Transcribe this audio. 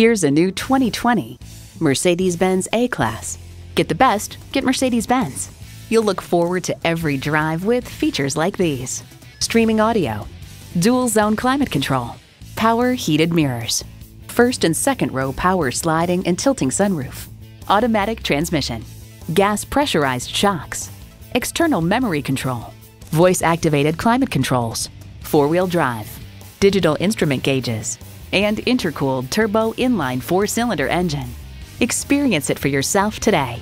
Here's a new 2020 Mercedes-Benz A-Class. Get the best, get Mercedes-Benz. You'll look forward to every drive with features like these. Streaming audio, dual zone climate control, power heated mirrors, first and second row power sliding and tilting sunroof, automatic transmission, gas pressurized shocks, external memory control, voice activated climate controls, four wheel drive, digital instrument gauges, and intercooled turbo inline four cylinder engine. Experience it for yourself today.